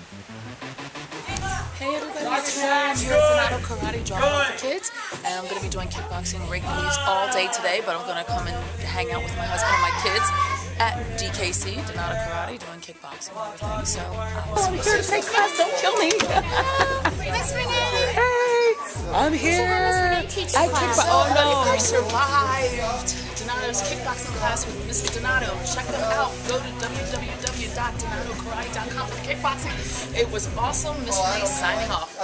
Hey everybody, it's Ryan. I'm here at Dinoto Karate Drama with the kids, and I'm going to be doing kickboxing regularly all day today, but I'm going to come and hang out with my husband and my kids at DKC, Dinoto Karate, doing kickboxing and everything. So I'm here to take class, don't kill me. hey, I'm here at kickboxing. Oh no, I survived Dinoto's kickboxing class with Mr. Dinoto. Check them out. Go to for kickboxing. It was awesome. Miss Lee signing off.